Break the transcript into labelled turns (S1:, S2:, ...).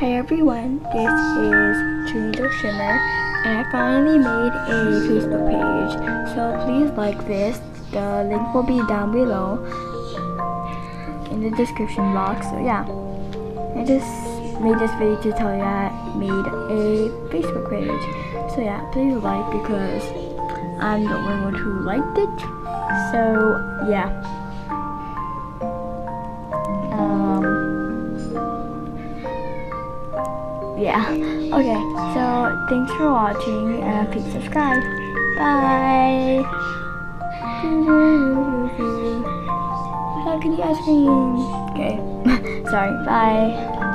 S1: Hi everyone, this is True Angel Shimmer and I finally made a Facebook page. So please like this. The link will be down below in the description box. So yeah, I just made this video to tell you I made a Facebook page. So yeah, please like because I'm the only one who liked it. So yeah. Yeah. Okay, so thanks for watching and please subscribe. Bye. How can you ice cream? Okay. Sorry. Bye.